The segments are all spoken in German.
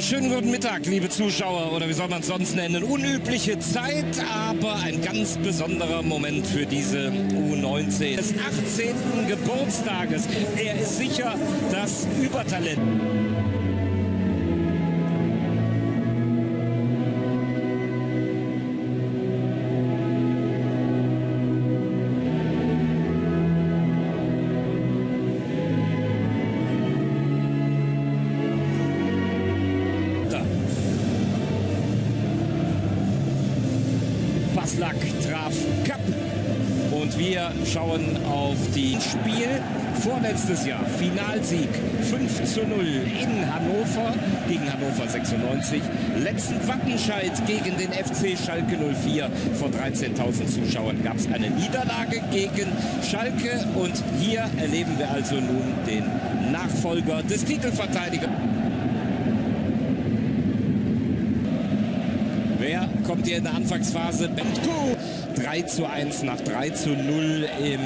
Schönen guten Mittag, liebe Zuschauer, oder wie soll man es sonst nennen? Unübliche Zeit, aber ein ganz besonderer Moment für diese U19 des 18. Geburtstages. Er ist sicher das Übertalent. Paslak traf Kapp. Und wir schauen auf die Spiel vorletztes Jahr. Finalsieg 5 zu 0 in Hannover gegen Hannover 96. Letzten Wattenscheid gegen den FC Schalke 04 vor 13.000 Zuschauern gab es eine Niederlage gegen Schalke. Und hier erleben wir also nun den Nachfolger des Titelverteidigers. Wer kommt hier in der Anfangsphase? Bentko. 3 zu 1 nach 3 zu 0 im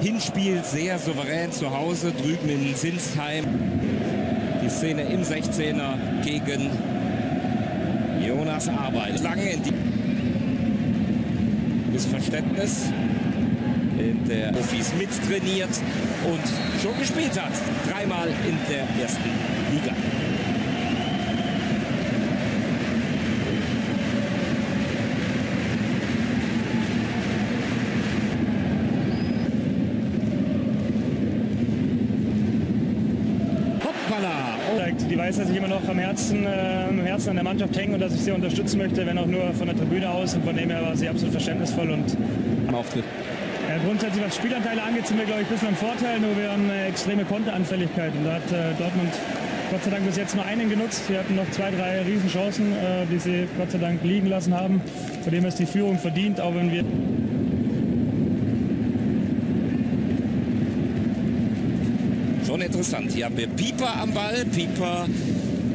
Hinspiel. Sehr souverän zu Hause drüben in Sinsheim. Die Szene im 16er gegen Jonas Arbeit. Lange in die Missverständnis in der Profis mittrainiert und schon gespielt hat. Dreimal in der ersten Liga. Die weiß, dass ich immer noch am Herzen, äh, am Herzen an der Mannschaft hänge und dass ich sie unterstützen möchte, wenn auch nur von der Tribüne aus. Und von dem her war sie absolut verständnisvoll und Auftritt. Ja, grundsätzlich, was Spielanteile angeht, sind wir, glaube ich, ein bisschen im Vorteil. Nur wir haben eine extreme Konteranfälligkeit. Und da hat äh, Dortmund Gott sei Dank bis jetzt nur einen genutzt. Wir hatten noch zwei, drei Riesenchancen, äh, die sie Gott sei Dank liegen lassen haben. Von dem ist die Führung verdient, auch wenn wir Schon interessant. Hier haben wir Pieper am Ball. Pieper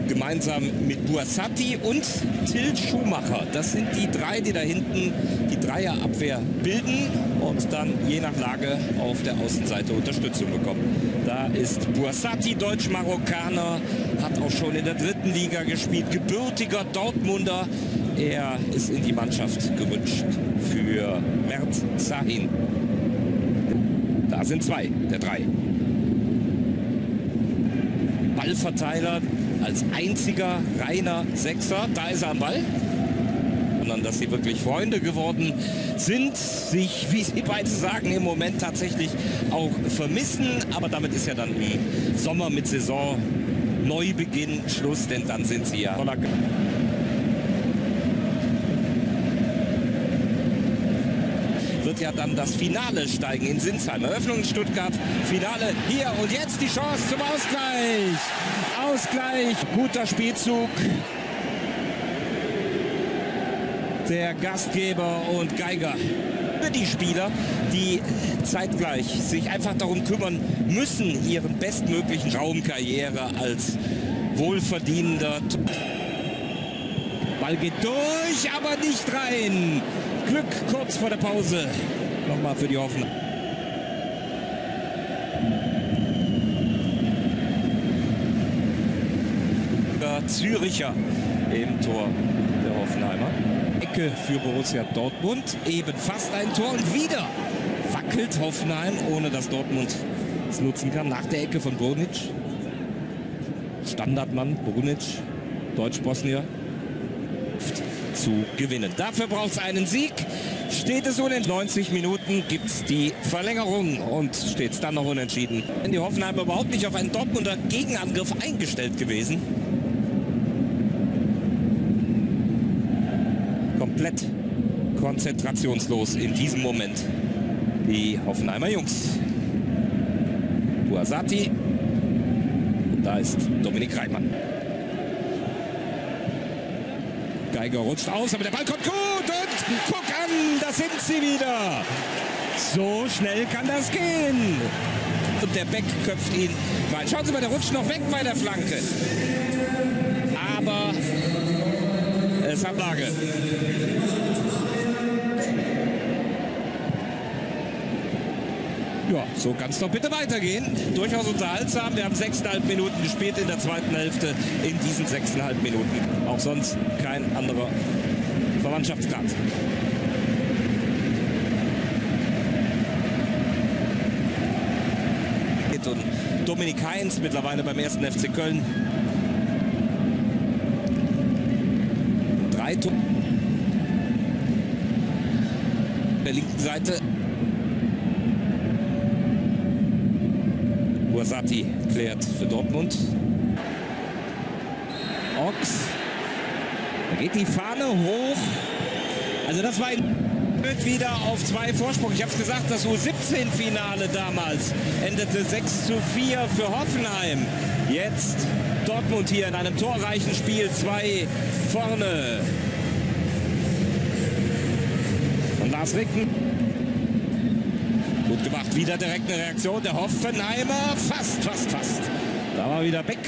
gemeinsam mit Buasati und Til Schumacher. Das sind die drei, die da hinten die Dreierabwehr bilden und dann je nach Lage auf der Außenseite Unterstützung bekommen. Da ist Buasati, Deutsch-Marokkaner, hat auch schon in der dritten Liga gespielt, gebürtiger Dortmunder. Er ist in die Mannschaft gewünscht für Mert Sahin. Da sind zwei der drei. Ballverteiler als einziger reiner Sechser. Da ist er am Ball. Sondern dass sie wirklich Freunde geworden sind, sich, wie sie beide sagen, im Moment tatsächlich auch vermissen. Aber damit ist ja dann im Sommer mit Saison Neubeginn Schluss, denn dann sind sie ja wird ja dann das Finale steigen in Sinsheim. Eröffnung in Stuttgart, Finale hier und jetzt die Chance zum Ausgleich. Ausgleich, guter Spielzug. Der Gastgeber und Geiger. Für die Spieler, die zeitgleich sich einfach darum kümmern müssen, ihren bestmöglichen Traumkarriere als wohlverdienender Ball geht durch, aber nicht rein. Glück kurz vor der Pause. Nochmal für die Hoffnung. Züricher im Tor der Hoffenheimer. Ecke für Borussia Dortmund. Eben fast ein Tor und wieder wackelt Hoffenheim, ohne dass Dortmund es nutzen kann. Nach der Ecke von Brunic. Standardmann Brunic, Deutsch-Bosnier zu gewinnen. Dafür braucht es einen Sieg. Steht es unentschieden. 90 Minuten gibt es die Verlängerung und steht es dann noch unentschieden. Die Hoffenheimer überhaupt nicht auf einen Dortmunder Gegenangriff eingestellt gewesen. Komplett konzentrationslos in diesem Moment. Die Hoffenheimer Jungs. Buasati. Da ist Dominik Reimann. Geiger rutscht aus, aber der Ball kommt gut und guck an, da sind sie wieder. So schnell kann das gehen. Und der Beck köpft ihn rein. Schauen Sie mal, der rutscht noch weg bei der Flanke. Aber es hat Lage. So kann es doch bitte weitergehen. Durchaus unterhaltsam. Wir haben sechseinhalb Minuten gespielt in der zweiten Hälfte. In diesen sechseinhalb Minuten. Auch sonst kein anderer Verwandtschaftsgrad. Und Dominik Heinz mittlerweile beim ersten FC Köln. Drei Tore. Der linken Seite Buasati klärt für Dortmund. Ochs. Da geht die Fahne hoch. Also das war ein wieder auf zwei Vorsprung. Ich habe es gesagt, das U17-Finale damals endete 6 zu 4 für Hoffenheim. Jetzt Dortmund hier in einem torreichen Spiel. Zwei vorne. Und Lars Ricken. Gut gemacht. Wieder direkt eine Reaktion. Der Hoffenheimer. Fast, fast, fast. Da war wieder Beck.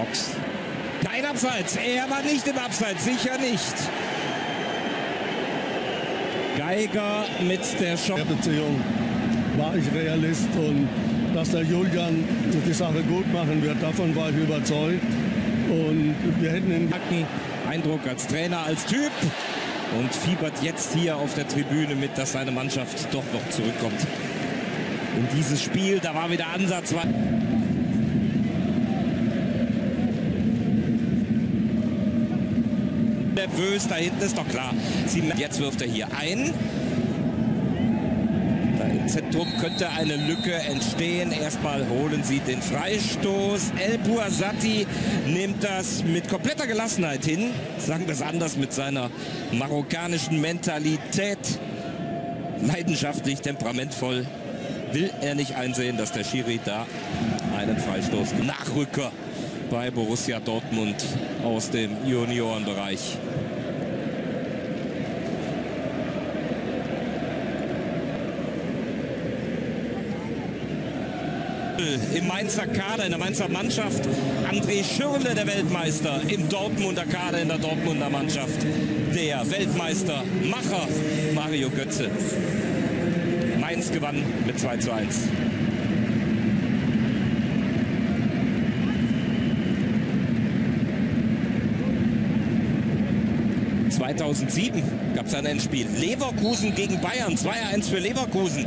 Ochs. Kein Abseits. Er war nicht im Abseits. Sicher nicht. Geiger mit der Schock. War ich Realist und dass der Julian die Sache gut machen wird, davon war ich überzeugt. Und wir hätten den Eindruck als Trainer, als Typ und fiebert jetzt hier auf der Tribüne mit, dass seine Mannschaft doch noch zurückkommt. In dieses Spiel, da war wieder Ansatz. Nervös, da hinten ist doch klar. Jetzt wirft er hier ein. Zentrum könnte eine Lücke entstehen. Erstmal holen sie den Freistoß. El Buasati nimmt das mit kompletter Gelassenheit hin. Sagen wir es anders mit seiner marokkanischen Mentalität. Leidenschaftlich, temperamentvoll. Will er nicht einsehen, dass der Schiri da einen Freistoß Nachrücker bei Borussia Dortmund aus dem Juniorenbereich. Im Mainzer Kader, in der Mainzer Mannschaft. André Schürle, der Weltmeister, im Dortmunder Kader, in der Dortmunder Mannschaft. Der Weltmeister, Macher Mario Götze. Mainz gewann mit 2 zu 1. 2007 gab es ein Endspiel. Leverkusen gegen Bayern. 2-1 für Leverkusen.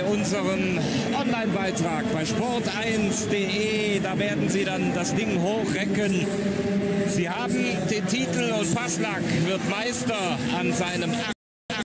Bei unserem Online-Beitrag bei sport1.de, da werden Sie dann das Ding hochrecken. Sie haben den Titel und Passlack wird Meister an seinem